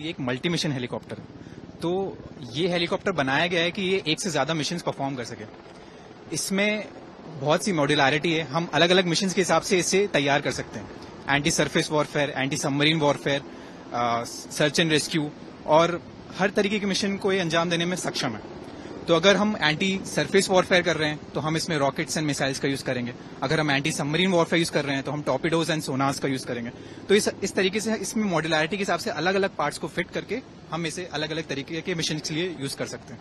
ये एक multi mission helicopter तो ये हेलीकॉप्टर बनाया गया है कि ये एक से ज़्यादा मिशन परफॉर्म कर सके। इसमें बहुत सी मॉड्यूलरिटी है। हम अलग अलग मिशन के हिसाब से इसे तैयार कर सकते हैं। Anti surface warfare anti submarine warfare search and rescue और हर तरीके के मिशन को ये अंजाम देने में सक्षम है। तो अगर हम एंटी सरफेस वॉरफेयर कर रहे हैं तो हम इसमें रॉकेट्स एंड मिसाइल्स का यूज़ करेंगे। अगर हम एंटी सबमरीन वॉरफेयर यूज़ कर रहे हैं तो हम टॉपिडोज एंड सोनास का यूज़ करेंगे। तो इस इस तरीके से इसमें मॉड्यूलरिटी के हिसाब से अलग अलग पार्ट्स को फिट करके हम इसे अलग अलग तरीके के मिशन के लिए यूज़ कर सकते हैं।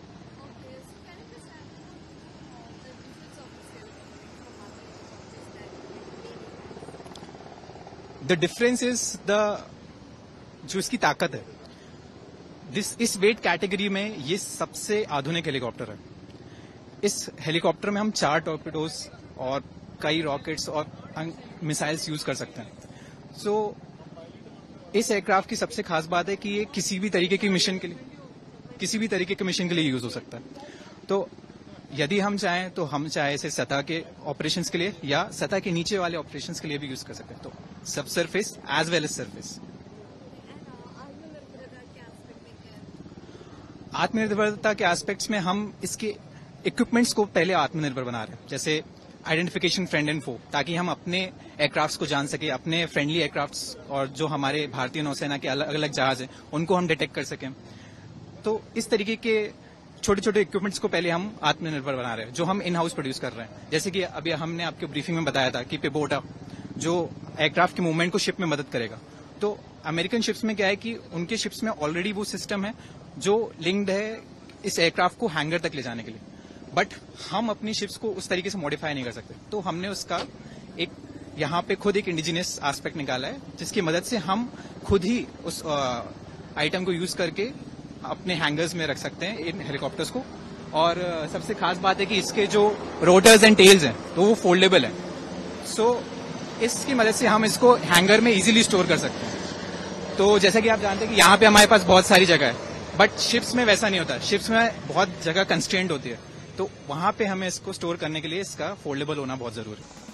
द डिफरेंस इज़ द जो इसकी ताकत है दिस इस वेट कैटेगरी में ये सबसे आधुनिक हेलीकॉप्टर है। इस हेलीकॉप्टर में हम चार टॉर्पिडोज और कई रॉकेट्स और मिसाइल्स यूज़ कर सकते हैं। सो so, इस एयरक्राफ्ट की सबसे खास बात है कि ये किसी भी तरीके की मिशन के लिए किसी भी तरीके के मिशन के लिए यूज़ हो सकता है। तो यदि हम चाहें तो हम चाहे इसे सतह के ऑपरेशन के लिए या सतह के नीचे वाले ऑपरेशन के लिए भी यूज़ कर सकते हैं। तो सब surface as well as surface आत्मनिर्भरता के एस्पेक्ट्स में हम इसके इक्विपमेंट्स को पहले आत्मनिर्भर बना रहे हैं। जैसे आइडेंटिफिकेशन फ्रेंड एंड फो ताकि हम अपने एयरक्राफ्ट को जान सके, अपने फ्रेंडली एयरक्राफ्ट और जो हमारे भारतीय नौसेना के अलग अलग जहाज़ हैं, उनको हम डिटेक्ट कर सकें। तो इस तरीके के छोटे छोटे इक्विपमेंट्स को पहले हम आत्मनिर्भर बना रहे हैं, जो हम इन हाउस प्रोड्यूस कर रहे हैं। जैसे कि अभी हमने आपके ब्रीफिंग में बताया था कि पेबोटा जो एयरक्राफ्ट के मूवमेंट को शिप में मदद करेगा। तो अमेरिकन शिप्स में क्या है कि उनके शिप्स में ऑलरेडी वो सिस्टम है जो लिंक्ड है इस एयरक्राफ्ट को हैंगर तक ले जाने के लिए। बट हम अपनी शिप्स को उस तरीके से मॉडिफाई नहीं कर सकते। तो हमने उसका एक यहाँ पे खुद एक इंडिजिनियस एस्पेक्ट निकाला है जिसकी मदद से हम खुद ही उस आइटम को यूज़ करके अपने हैंगर्स में रख सकते हैं इन हेलीकॉप्टर्स को। और सबसे खास बात है कि इसके जो रोटर्स एंड टेल्स हैं तो वो फोल्डेबल है। सो so, इसकी मदद से हम इसको हैंगर में इजीली स्टोर कर सकते हैं। तो जैसा कि आप जानते हैं कि यहाँ पे हमारे पास बहुत सारी जगह है बट शिप्स में वैसा नहीं होता। शिप्स में बहुत जगह कंस्टेंट होती है। तो वहाँ पे हमें इसको स्टोर करने के लिए इसका फोल्डेबल होना बहुत ज़रूरी है।